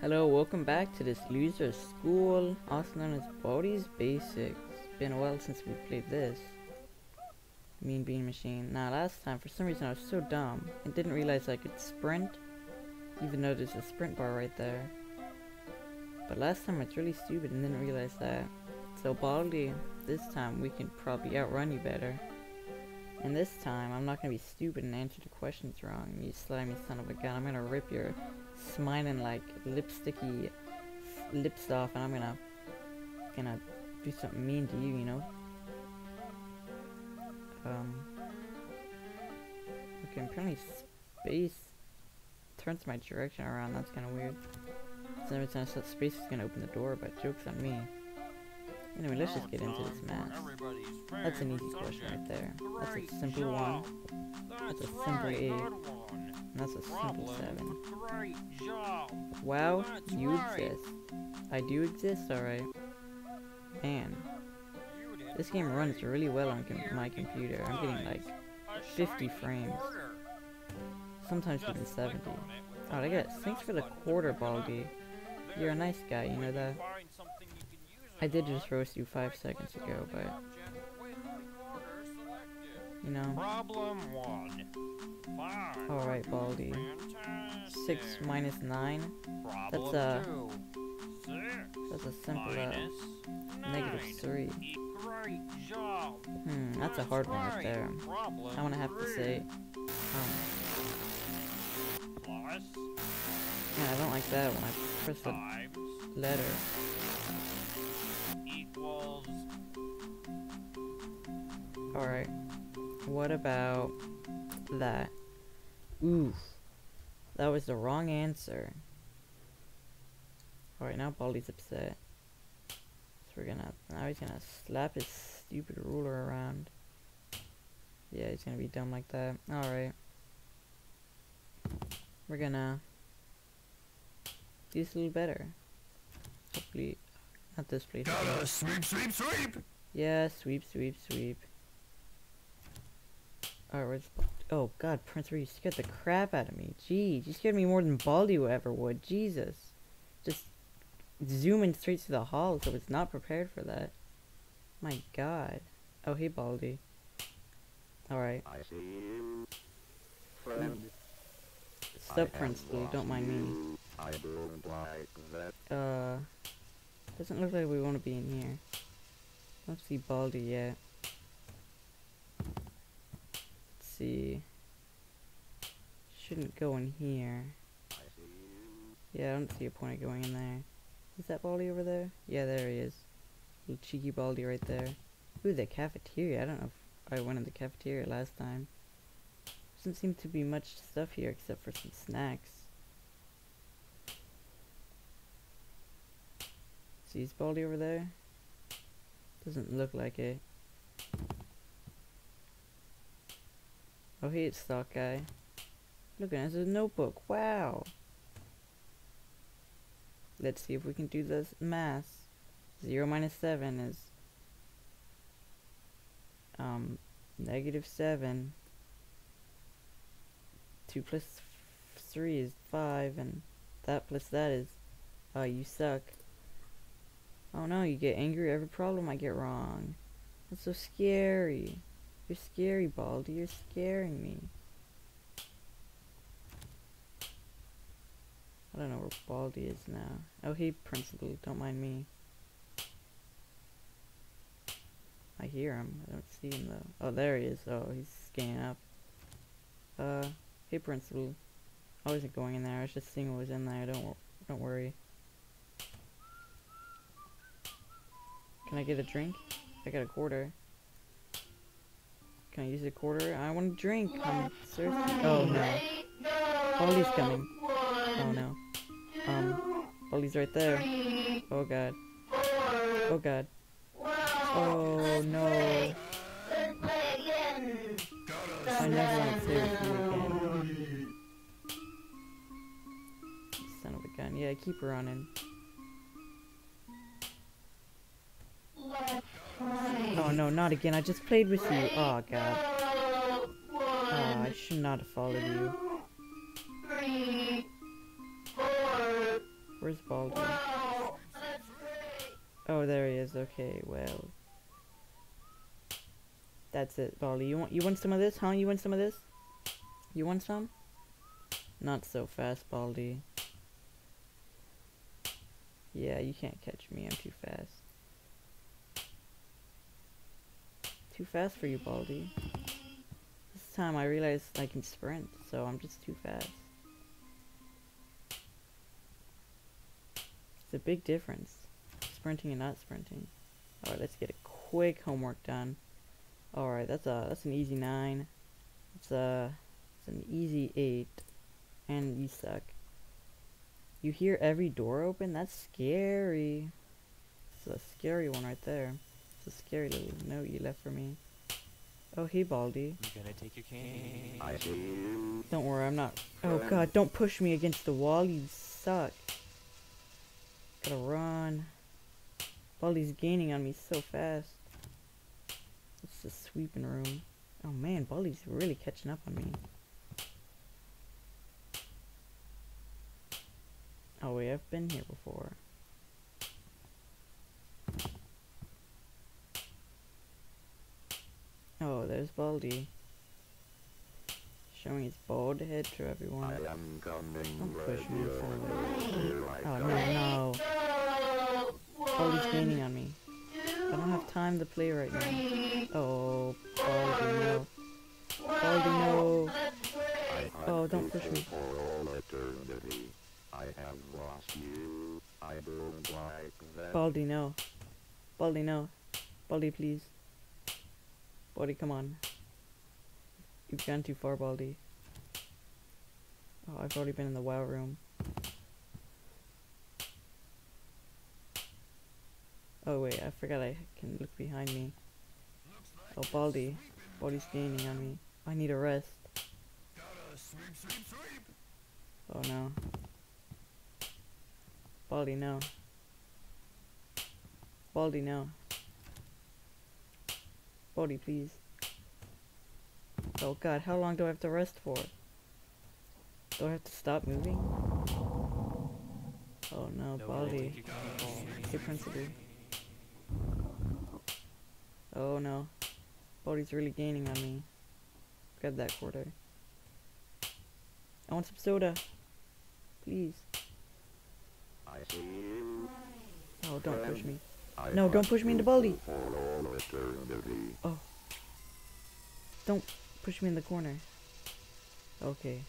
Hello, welcome back to this loser school, also known as Baldi's Basics. It's Been a while since we played this. Mean Bean Machine. Now last time, for some reason I was so dumb and didn't realize I could sprint, even though there's a sprint bar right there. But last time I was really stupid and didn't realize that. So Baldi, this time we can probably outrun you better. And this time, I'm not gonna be stupid and answer the questions wrong, you slimy son of a gun. I'm gonna rip your smiling like lipsticky lips off and I'm gonna gonna do something mean to you, you know? Um Okay, apparently space turns my direction around, that's kinda weird. So every time I space is gonna open the door, but joke's on me. Anyway, let's just get into this mess. That's an easy question right there. That's a simple one. That's a simple eight. That's a simple seven. Wow, you exist. I do exist, alright. Man, this game runs really well on com my computer. I'm getting like 50 frames. Sometimes even 70. Oh, I got thanks for the quarter, Baldi. You're a nice guy, you know that? I did just roast you five seconds ago, but you know. Problem one. Five. Alright, Baldi. Six minus nine. Problem that's, uh, two. Six. That's a simple uh, Minus negative nine. three. Great job. Hmm, that's a hard one right there. Problem I'm gonna have to say, um, man, I don't like that when I press the letter. equals Alright. What about that? Oof. That was the wrong answer. Alright, now Baldi's upset. So we're gonna, now he's gonna slap his stupid ruler around. Yeah, he's gonna be dumb like that. Alright. We're gonna do this a little better. Hopefully, not this place. Gotta sweep, sweep, sweep! Yeah, sweep, sweep, sweep. Alright. Oh, God, Prince, you scared the crap out of me. Jeez, you scared me more than Baldi ever would. Jesus. Just zooming straight to the hall, so it's not prepared for that. My God. Oh, hey, Baldi. Alright. I see you. Friend, Stop, Prince, Blue, don't mind me. I don't like that. Uh... Doesn't look like we want to be in here. Don't see Baldi yet. Let's see. Shouldn't go in here. Yeah, I don't see a point of going in there. Is that Baldi over there? Yeah, there he is. Little cheeky Baldi right there. Ooh, the cafeteria. I don't know if I went in the cafeteria last time. Doesn't seem to be much stuff here except for some snacks. See, is Baldi over there? Doesn't look like it. Oh, hey, it's Stock Guy. Look at this, a notebook. Wow. Let's see if we can do this math. 0 minus 7 is um negative 7. 2 plus 3 is 5 and that plus that is uh you suck. Oh no, you get angry every problem I get wrong. That's so scary. You're scary, Baldi. You're scaring me. I don't know where Baldi is now. Oh, hey, Principal. Don't mind me. I hear him. I don't see him, though. Oh, there he is. Oh, he's scanning up. Uh, hey, Principal. I wasn't going in there. I was just seeing what was in there. Don't, don't worry. Can I get a drink? I got a quarter. Can I use a quarter? I want a drink. I'm thirsty. Oh, no. Baldi's coming. Oh, no. Um, Baldi's right there. Oh, God. Oh, God. Oh, no. I never want to play with you again. Son of a gun. Yeah, keep running. Oh no, not again. I just played with you. Oh god. Oh, I should not have followed you. Where's Baldi? Oh, there he is. Okay, well. That's it, Baldi. You want you want some of this, huh? You want some of this? You want some? Not so fast, Baldi. Yeah, you can't catch me. I'm too fast. Too fast for you, Baldi. This time I realized I can sprint, so I'm just too fast. It's a big difference. Sprinting and not sprinting. Alright, let's get a quick homework done. Alright, that's a that's an easy nine. It's a it's an easy eight. And you suck. You hear every door open? That's scary. It's a scary one right there. It's a scary little note you left for me. Oh, hey, Baldi. You gonna take your cane? I see. Don't worry, I'm not. Oh god, don't push me against the wall, you suck. Gotta run. Baldi's gaining on me so fast. It's the sweeping room. Oh man, Baldi's really catching up on me. Oh wait, I've been here before. Oh, there's Baldi. Showing his bald head to everyone. I am coming. Don't push me forward. Oh no, no. Baldi's gaining on me. I don't have time to play right now. Oh, Baldi, no. Baldi, no. Oh, don't push me. For all eternity. I have lost you. I don't like that. Baldi, no. Baldi, no. Baldi, please. Baldi, come on. You've gone too far, Baldi. Oh, I've already been in the WoW room. Oh wait, I forgot I can look behind me. Oh, Baldi. Baldi's gaining on me. I need a rest. Oh no. Baldi, no. Baldi, no. Baldi, please. Oh god, how long do I have to rest for? Do I have to stop moving? Oh no, No, take Baldi. Hey, Principal. Oh no. Baldi's really gaining on me. Grab that quarter. I want some soda. Please. I see you. Oh, don't push me. I No, don't push me into people Baldi. For all eternity. Don't push me in the corner. Okay.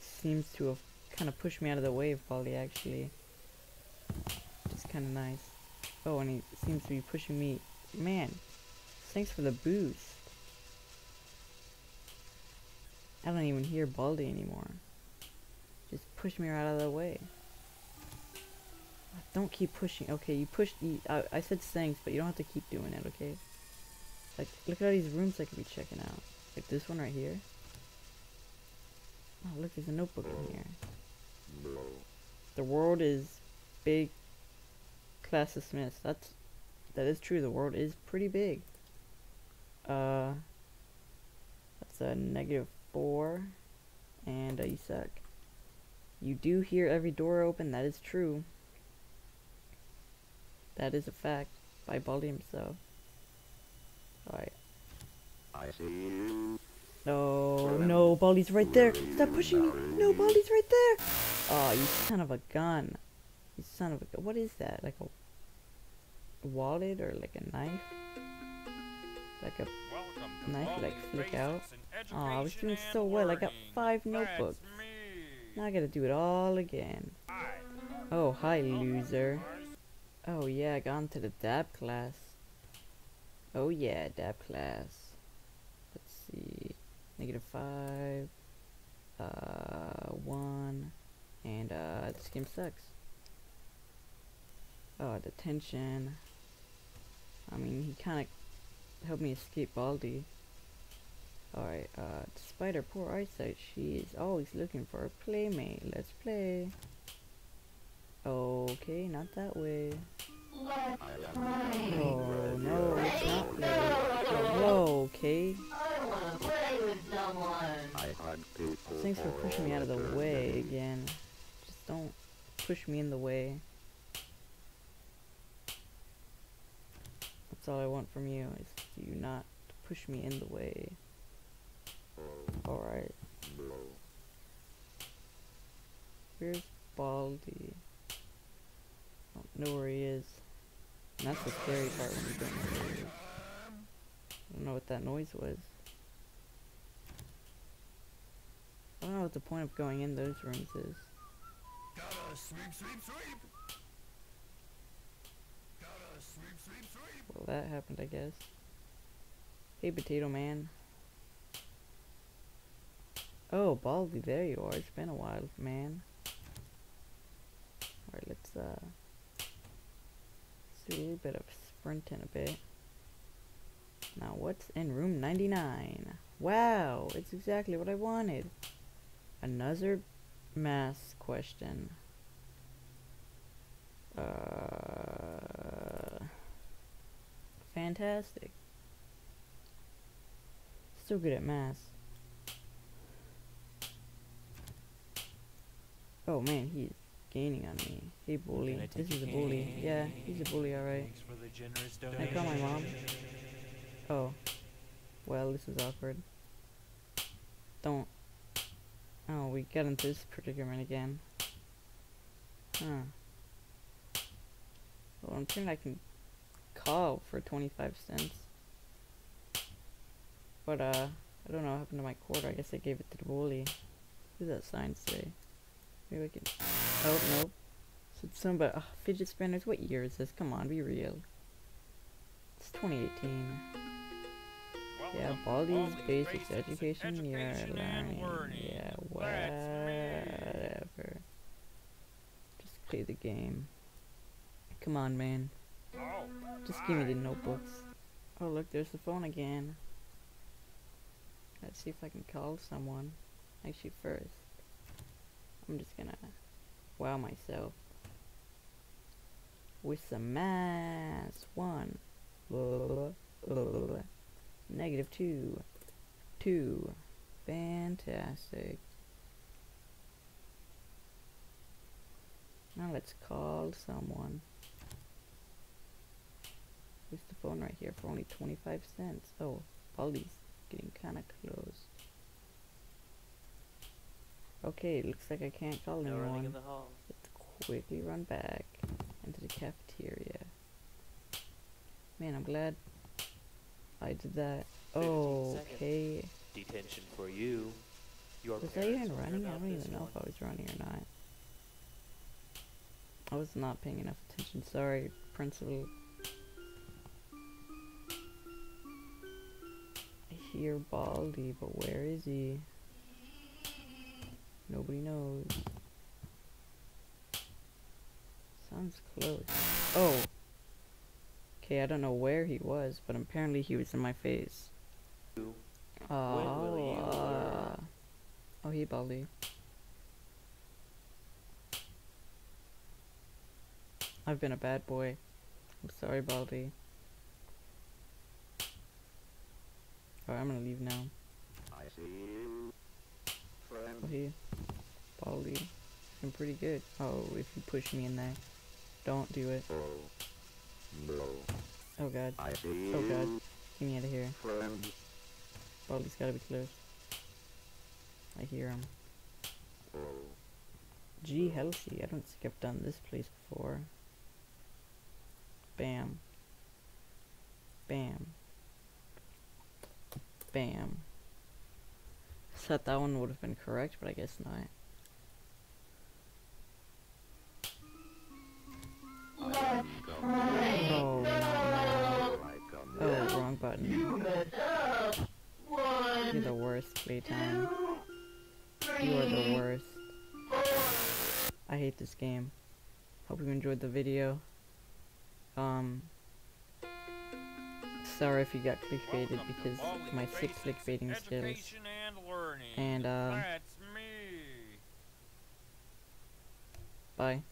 Seems to have kind of pushed me out of the way of actually. Just kind of nice. Oh, and he seems to be pushing me. Man, thanks for the boost. I don't even hear Baldi anymore. Just push me right out of the way. Don't keep pushing. Okay, you pushed. I, I said thanks, but you don't have to keep doing it, okay? Like, look at all these rooms I could be checking out. Like this one right here. Oh, look, there's a notebook in here. The world is big. Class dismissed. That's that is true. The world is pretty big. Uh, that's a negative four, and uh, you suck. You do hear every door open. That is true. That is a fact by Baldi himself. Alright. I see you. No, no, Baldi's right there. Stop pushing me. No, Baldi's right there. Oh, you son of a gun. You son of a gun. What is that? Like a wallet or like a knife? Like a. Knife, like, flick Basics out. in Aw, I was doing so well. I got five notebooks. Now I gotta do it all again. Oh, hi, loser. Oh, yeah, I got into the DAB class. Oh, yeah, DAB class. Let's see. Negative five. Uh, one. And, uh, this game sucks. Oh, detention. I mean, he kind of helped me escape Baldi. Alright, uh, despite her poor eyesight, she is always looking for a playmate. Let's play. Okay, not that way. Oh no, it's not okay. Thanks for pushing me out of the way again. Just don't push me in the way. That's all I want from you is you not to push me in the way. Alright, where's Baldi? Know where he is. And that's the scary part when you don't know where he is. I don't know what that noise was. I don't know what the point of going in those rooms is. Sweep, sweep, sweep. Well, that happened, I guess. Hey, Potato Man. Oh, Baldi, there you are. It's been a while, man. Alright, let's, uh... Do a little bit of sprinting a bit. Now, what's in room 99? Wow, it's exactly what I wanted. Another math question. Uh... Fantastic. Still good at math. Oh man, he's gaining on me. Hey bully. This is a bully. Yeah, he's a bully, alright. Thanks for the generous Can I call my mom? Oh. Well, this is awkward. Don't. Oh, we got into this predicament again. Huh. Well, I'm thinking I can call for 25 cents. But, uh, I don't know what happened to my quarter. I guess I gave it to the bully. What does that sign say? Maybe I can. Oh, no. So it's somebody. Oh, fidget spinners. What year is this? Come on, be real. It's 2018. Yeah, Welcome, Baldi's Baldi's Basics Basics Education, you're. Learning. Yeah, whatever. Just play the game. Come on, man. Oh, Just give me the notebooks. Oh, look, there's the phone again. Let's see if I can call someone. Actually, first, I'm just gonna wow myself with some math. One, negative two, two. Fantastic. Now let's call someone. Where's the phone right here for only 25 cents? Oh, Baldi's getting kind of close. Okay, it looks like I can't call No running anyone. in the hall. Let's quickly run back into the cafeteria. Man, I'm glad I did that. Oh, okay. Detention for you. Your Was I even running? I don't even know one. if I was running or not. I was not paying enough attention. Sorry, principal. I hear Baldi, but where is he? Nobody knows. Sounds close. Oh! Okay, I don't know where he was, but apparently he was in my face. Oh, uh, oh, hey, Baldi. I've been a bad boy. I'm sorry, Baldi. Alright, I'm gonna leave now. I see you, friend. Oh, hey, Baldi. I'm pretty good. Oh, if you push me in there. Don't do it. Oh. Oh, God. I Oh, God. Get me out of here. Baldi's gotta be close. I hear him. Gee, healthy. I don't think I've done this place before. Bam. Bam. Bam. Thought that one would have been correct, but I guess not. Oh, no, no. I come Oh, wrong button. You're the worst, playtime. You are the worst. I hate this game. Hope you enjoyed the video. Um, sorry if you got clickbaited Welcome because my sick Basics clickbaiting skills. And Learning. And, uh, That's me. Bye.